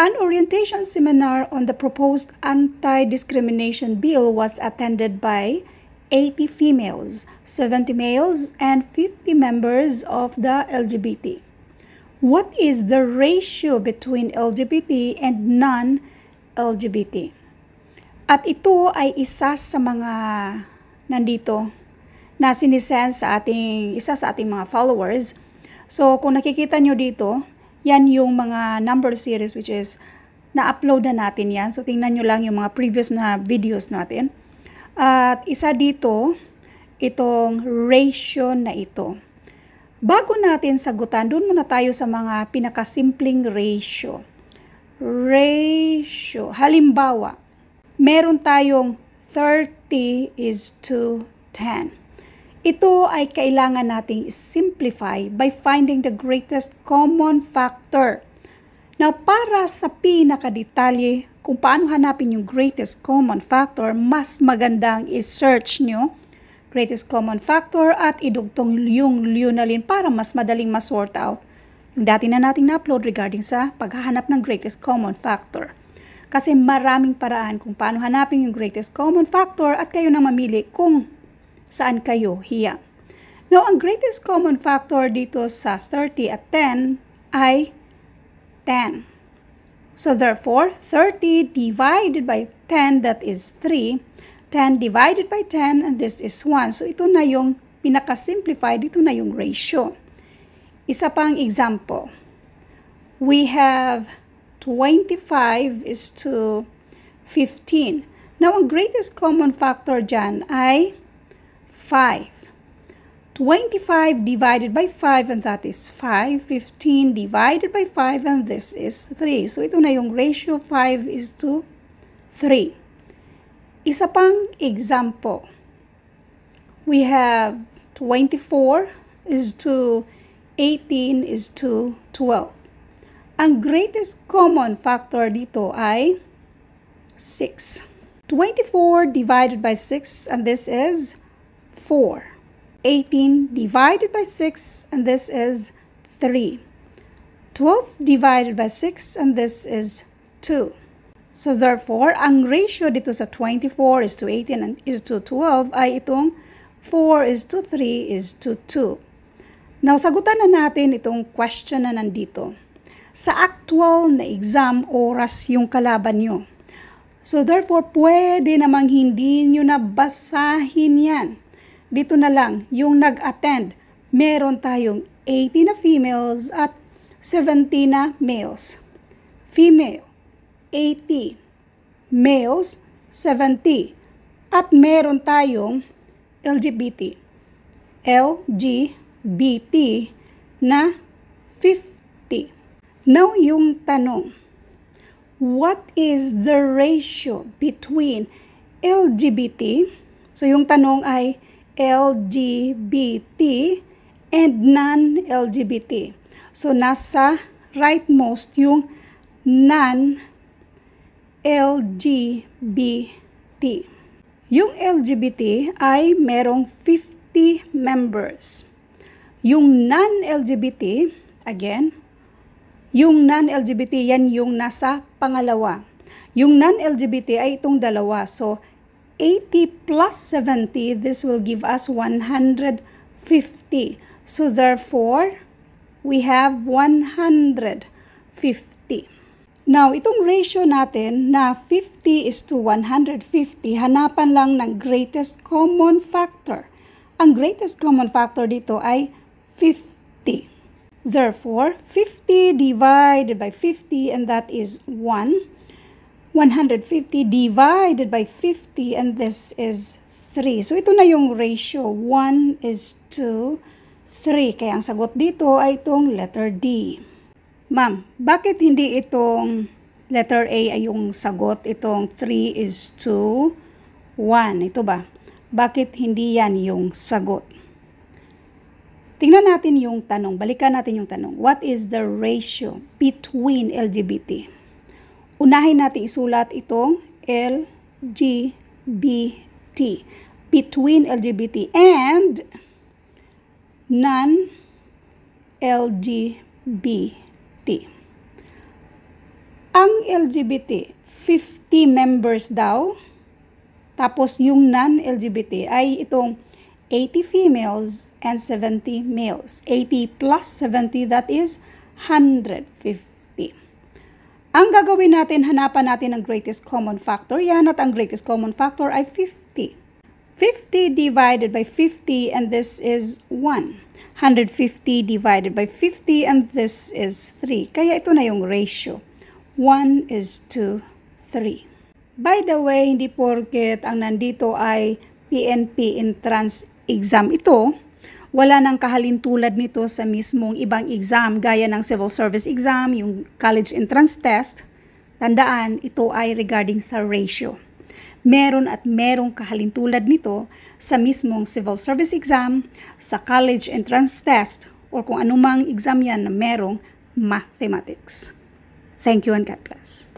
An orientation seminar on the proposed anti-discrimination bill was attended by 80 females, 70 males, and 50 members of the LGBT. What is the ratio between LGBT and non-LGBT? At ito ay isa sa mga nandito na sinisend sa ating isa sa ating mga followers. So kung nakikita nyo dito, yan yung mga number series which is na-upload na natin yan. So tingnan nyo lang yung mga previous na videos natin. At isa dito, itong ratio na ito. Bago natin sagutan, doon muna tayo sa mga pinakasimpleng ratio. Ratio. Halimbawa, meron tayong 30 is to 10. Ito ay kailangan nating simplify by finding the greatest common factor. Now, para sa pinakadetalye kung paano hanapin yung greatest common factor, mas magandang i-search nyo greatest common factor at idugtong yung Lunalin para mas madaling ma-sort out yung dati na nating na-upload regarding sa paghahanap ng greatest common factor. Kasi maraming paraan kung paano hanapin yung greatest common factor at kayo nang mamili kung saan kayo hiyang. Now, ang greatest common factor dito sa 30 at 10 ay 10. So therefore, 30 divided by 10, that is 3. 10 divided by 10, and this is 1. So ito na yung pinaka-simplified, ito na yung ratio. Isa pang example. We have 25 is to 15. Now, ang greatest common factor dyan ay 5. 25 divided by 5 and that is 5. 15 divided by 5 and this is 3. So ito na yung ratio 5 is to 3. Isa pang example. We have 24 is to 18 is to 12. Ang greatest common factor dito ay 6. 24 divided by 6 and this is 4. 18 divided by 6 and this is 3. 12 divided by 6 and this is 2. So therefore, ang ratio dito sa 24 is to 18 and is to 12 ay itong 4 is to 3 is to 2. Now, sagutan na natin itong question na nandito. Sa actual na exam, oras yung kalaban nyo. So therefore, pwede namang hindi nyo nabasahin yan. Dito na lang, yung nag-attend, meron tayong 80 na females at 70 na males. Female, 80. Males, 70. At meron tayong LGBT. LGBT na 50. Now, yung tanong, what is the ratio between LGBT, so yung tanong ay LGBT and non-LGBT. So nasa rightmost yung non-LGBT. Yung LGBT ay merong 50 members. Yung non-LGBT, again, yung non-LGBT, yan yung nasa pangalawa. Yung non-LGBT ay itong dalawa. So, 80 plus 70, this will give us 150. So, therefore, we have 150. Now, itong ratio natin na 50 is to 150, hanapan lang ng greatest common factor. Ang greatest common factor dito ay 50. Therefore, 50 divided by 50 and that is 1. 150 divided by 50 and this is 3. So ito na yung ratio. 1 is to 3. Kaya ang sagot dito ay itong letter D. Ma'am, bakit hindi itong letter A ay yung sagot? Itong 3 is to 1. Ito ba? Bakit hindi yan yung sagot? Tingnan natin yung tanong. Balikan natin yung tanong. What is the ratio between LGBT? Unahin natin isulat itong LGBT. Between LGBT and non-LGBT. Ang LGBT, 50 members daw. Tapos yung non-LGBT ay itong 80 females and 70 males. 80 plus 70, that is 150. Ang gagawin natin, hanapan natin ang greatest common factor. Yan at ang greatest common factor ay 50. 50 divided by 50 and this is 1. 150 divided by 50 and this is 3. Kaya ito na yung ratio. 1 is to 3. By the way, hindi porket ang nandito ay PNP entrance exam ito, wala nang kahalintulad nito sa mismong ibang exam gaya ng civil service exam, yung college entrance test. Tandaan, ito ay regarding sa ratio. Meron at merong kahalintulad nito sa mismong civil service exam, sa college entrance test, or kung anumang exam yan na merong mathematics. Thank you and God bless.